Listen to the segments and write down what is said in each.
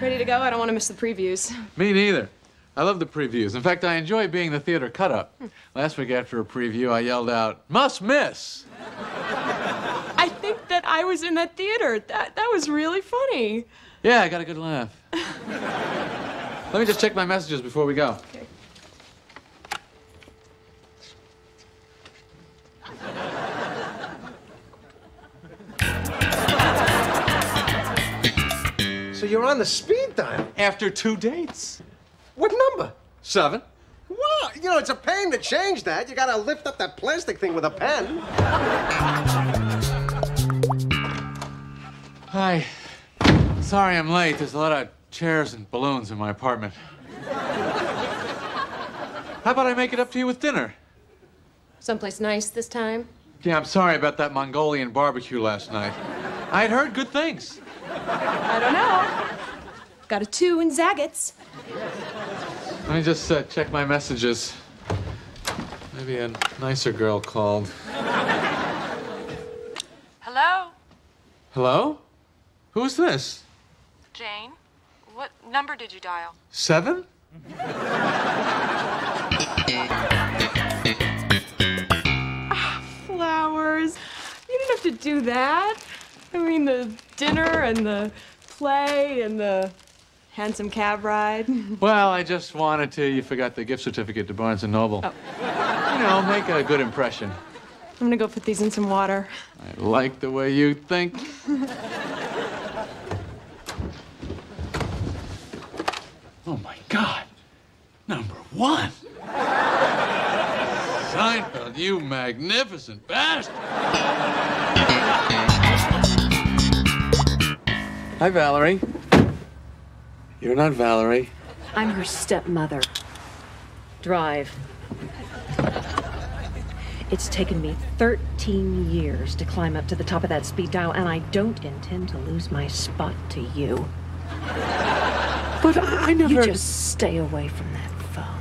Ready to go? I don't want to miss the previews. Me neither. I love the previews. In fact, I enjoy being the theater cut up. Last week after a preview, I yelled out, must miss! I think that I was in that theater. That, that was really funny. Yeah, I got a good laugh. Let me just check my messages before we go. Okay. So you're on the speed dial. After two dates? What number? Seven. Well, you know, it's a pain to change that. You gotta lift up that plastic thing with a pen. Hi. Sorry I'm late. There's a lot of chairs and balloons in my apartment. How about I make it up to you with dinner? Someplace nice this time? Yeah, I'm sorry about that Mongolian barbecue last night. I had heard good things. I don't know. Got a two in Zagat's. Let me just uh, check my messages. Maybe a nicer girl called. Hello, Hello? Who's this? Jane. What number did you dial? Seven? Flowers. You didn't have to do that. I mean, the dinner and the play and the hansom cab ride. Well, I just wanted to. You forgot the gift certificate to Barnes and Noble. Oh. You know, make a good impression. I'm gonna go put these in some water. I like the way you think. oh my God. Number one. Seinfeld, you magnificent bastard. Hi, Valerie. You're not Valerie. I'm her stepmother. Drive. It's taken me 13 years to climb up to the top of that speed dial, and I don't intend to lose my spot to you. But I, I never. You just stay away from that phone.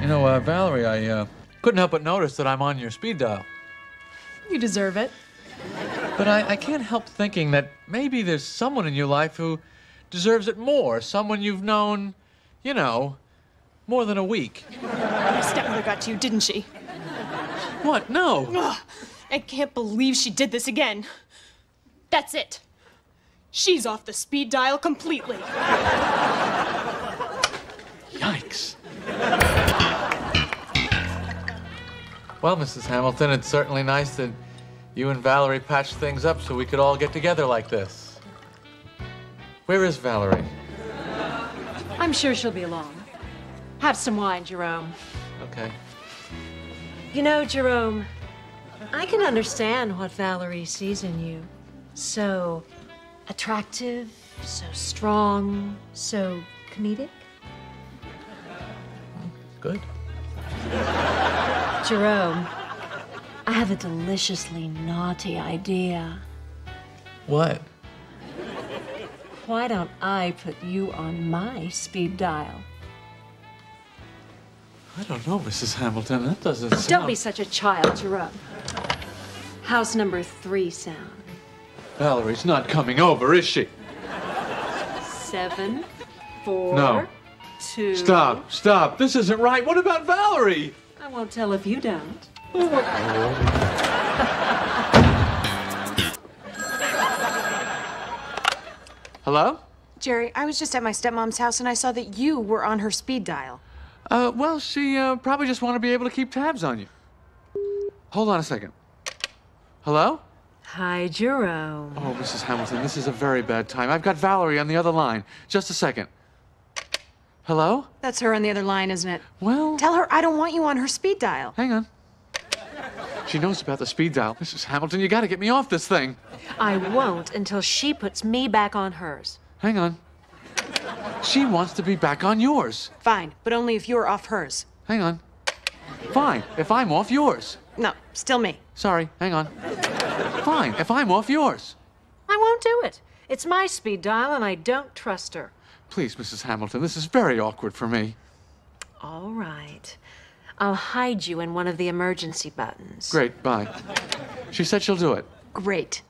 You know, uh, Valerie, I uh, couldn't help but notice that I'm on your speed dial. You deserve it. But I, I can't help thinking that maybe there's someone in your life who deserves it more. Someone you've known, you know, more than a week. Your stepmother got to you, didn't she? What? No. Ugh, I can't believe she did this again. That's it. She's off the speed dial completely. Yikes. Well, Mrs. Hamilton, it's certainly nice that you and Valerie patched things up so we could all get together like this. Where is Valerie? I'm sure she'll be along. Have some wine, Jerome. Okay. You know, Jerome, I can understand what Valerie sees in you. So attractive, so strong, so comedic. Good. Jerome, have a deliciously naughty idea. What? Why don't I put you on my speed dial? I don't know, Mrs. Hamilton. That doesn't sound... Don't be such a child, Jerome. House number three sound. Valerie's not coming over, is she? Seven, four, No. two. Stop, stop. This isn't right. What about Valerie? I won't tell if you don't. Hello? Jerry, I was just at my stepmom's house and I saw that you were on her speed dial. Uh, well, she uh, probably just wanted to be able to keep tabs on you. Hold on a second. Hello? Hi, Jerome. Oh, Mrs. Hamilton, this is a very bad time. I've got Valerie on the other line. Just a second. Hello? That's her on the other line, isn't it? Well, Tell her I don't want you on her speed dial. hang on. She knows about the speed dial. Mrs. Hamilton, you gotta get me off this thing. I won't until she puts me back on hers. Hang on. She wants to be back on yours. Fine, but only if you're off hers. Hang on. Fine, if I'm off yours. No, still me. Sorry, hang on. Fine, if I'm off yours. I won't do it. It's my speed dial, and I don't trust her. Please, Mrs. Hamilton, this is very awkward for me. All right. I'll hide you in one of the emergency buttons. Great, bye. She said she'll do it. Great.